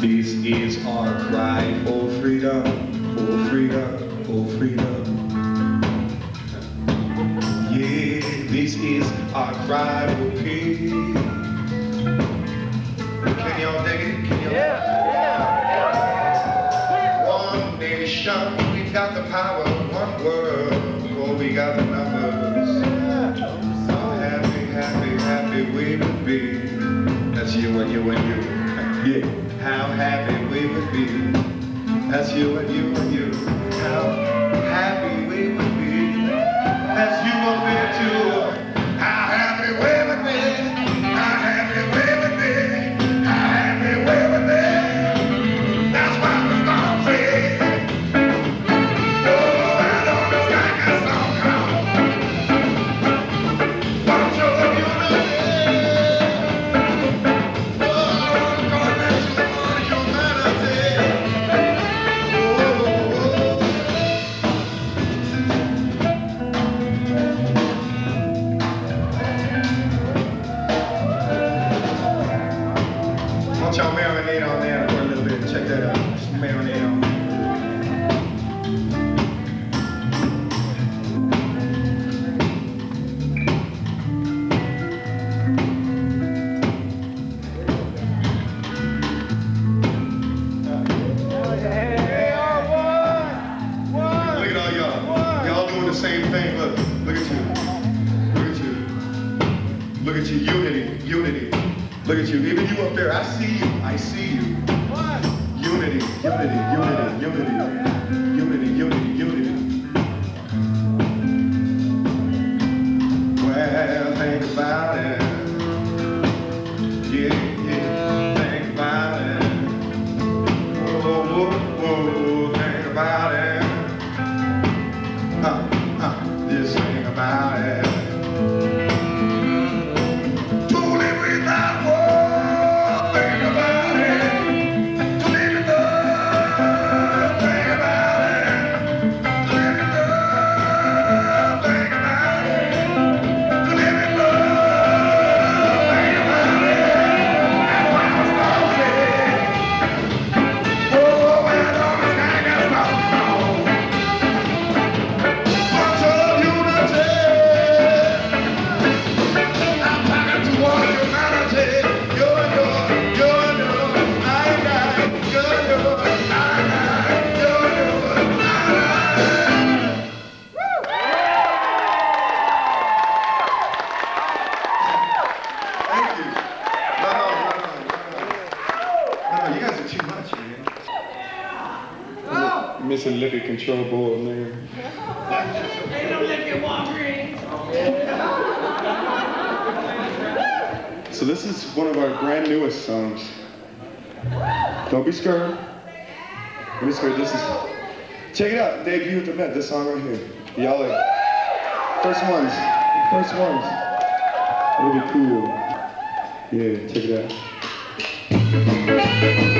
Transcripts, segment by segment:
This is our cry for freedom, for freedom, for freedom. Yeah, this is our cry for peace. Can y'all dig it? Can y'all? One nation, we've got the power. One world, oh, we got the And you and you. Yeah. How happy we would be. That's you and you and you. How happy we would be. That's you Look, look at you. Look at you. Look at you. Unity, unity. Look at you. Even you up there. I see you. I see you. Unity, unity, unity, unity. Unity, unity, unity. Songs. Don't be scared. Don't be scared. This is. Check it out. Debut at the Met. This song right here. Y'all. First ones. First ones. It'll be cool. Yeah, check it out.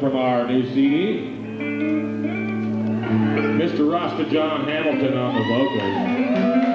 from our new CD. Mr. Rasta John Hamilton on the vocals.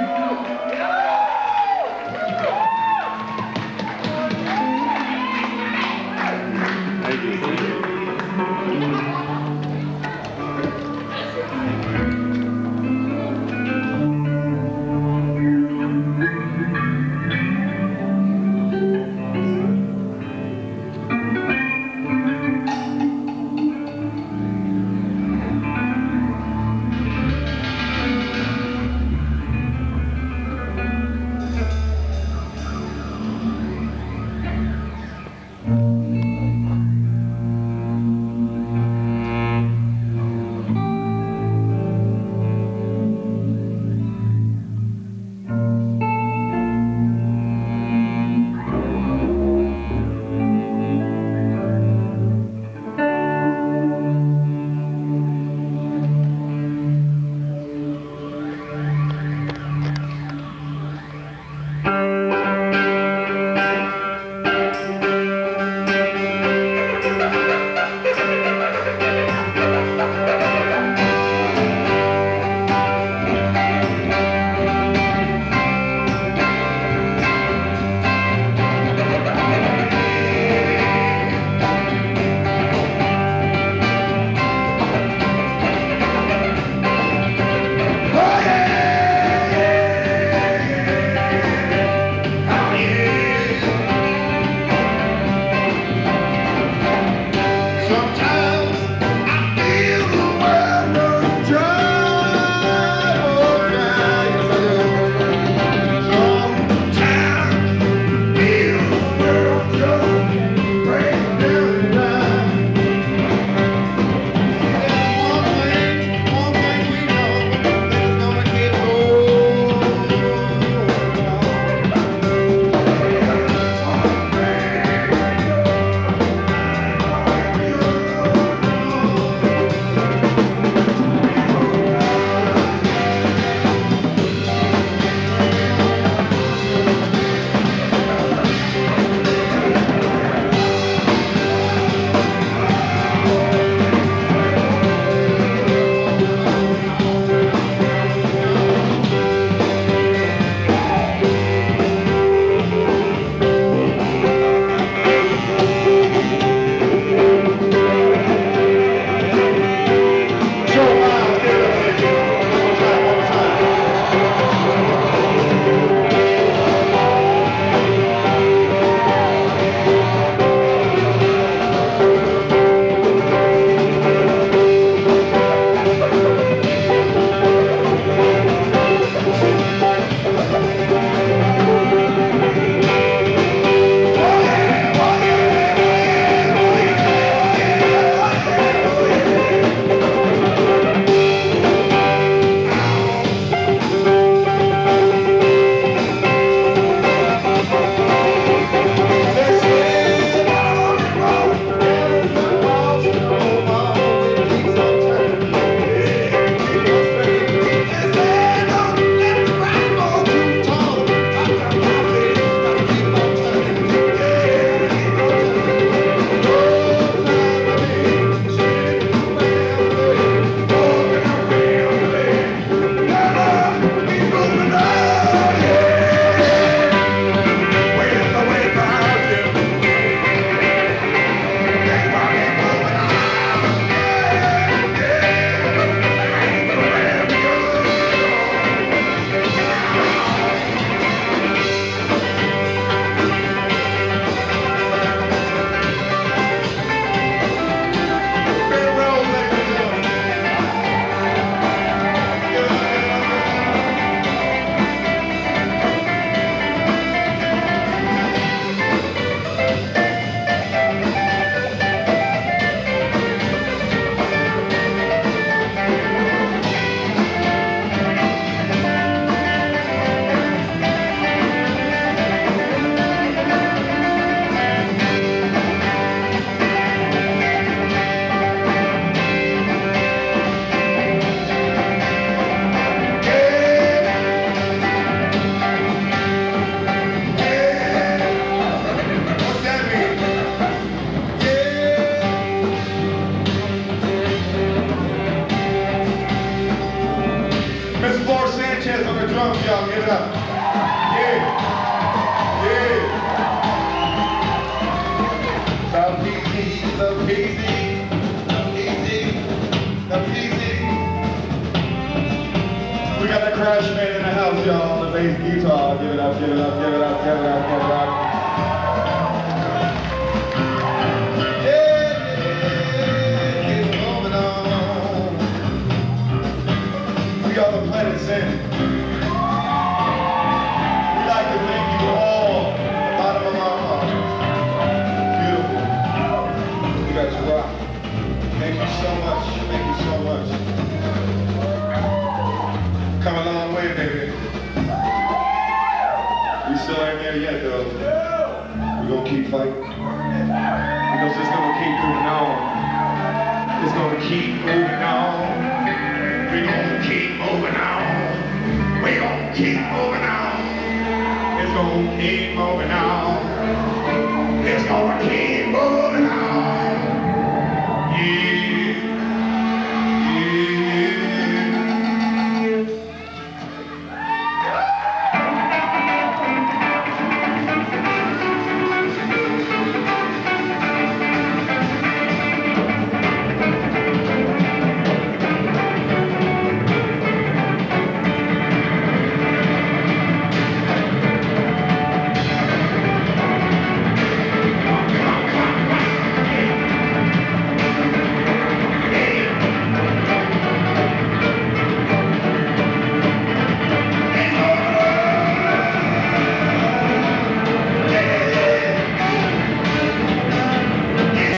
Georgia on the bass guitar. Give it up, give it up, give it up, give it up, give it up. The planet Zen. We're gonna keep fighting. Because it's gonna keep moving on. It's gonna keep moving on. We're gonna keep moving on. We're gonna keep moving on. It's gonna keep moving on. It's gonna keep moving on.